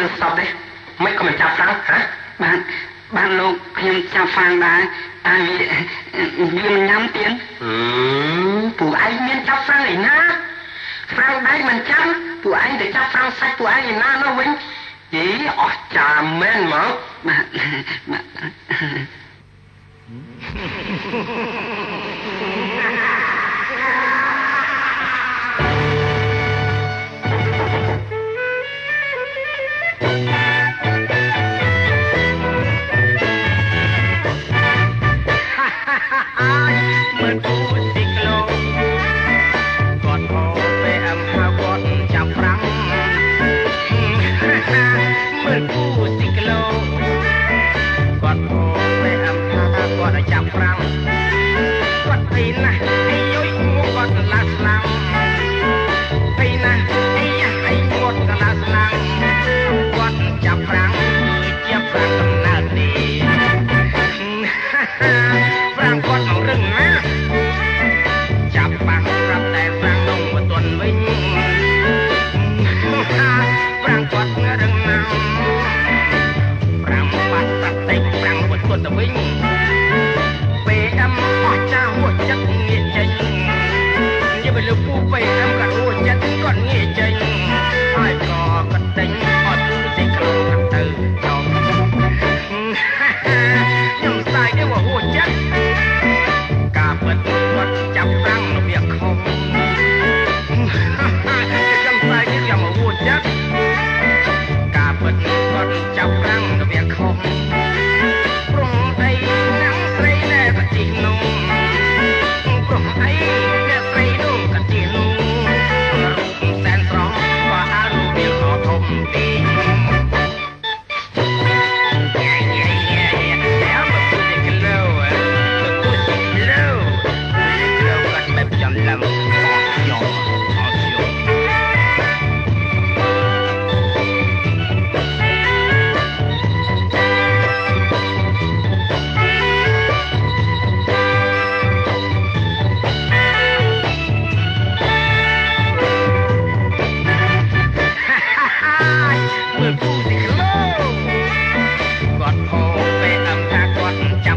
លើសពទេមិនក៏មិនចាប់ហ្វ្រាំងហ៎បាទបាទលោកខ្ញុំចាប់ហ្វាំងដែរតែវាវាមិនញ៉ាំទៀនអឺពួកឯងមានចាប់ហ្វ្រាំងឯណាហ្វ្រាំងដៃមិនចាំពួកឯងទៅចាប់ហ្វ្រាំងសាច់ពួកឯងឯណានោះវិញយីអស់ចាមែនមកបាទបាទ ទី និយាយទៅលើពូពេលអមក៏ហួចចិត្តគាត់ងាកចេ ធំទី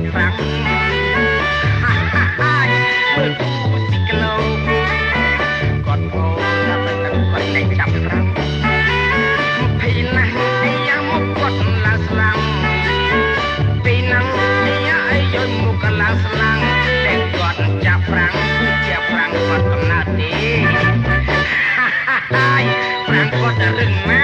ប់ប្រាំងមើលពូទីក្លោគាត់ហៅថាពេលអឹមគាត់តែចាប់ប្រាំងភីណាស់អីយ៉ាមកគាត់ឡើងស្លាំងពីណាំអីយ៉ាអីយល់មកឡើងស្លាំងតែគាត់ចាប់ប្រាំងជាប្រាំងគាត់កំណត់ទេប្រាំងគាត់រឹងណា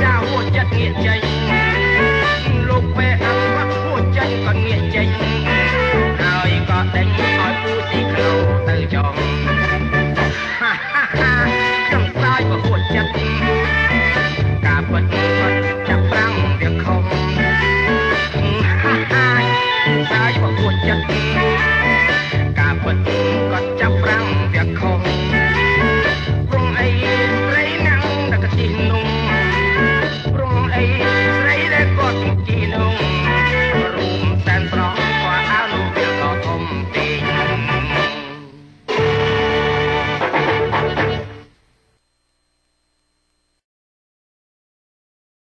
下货，加点加。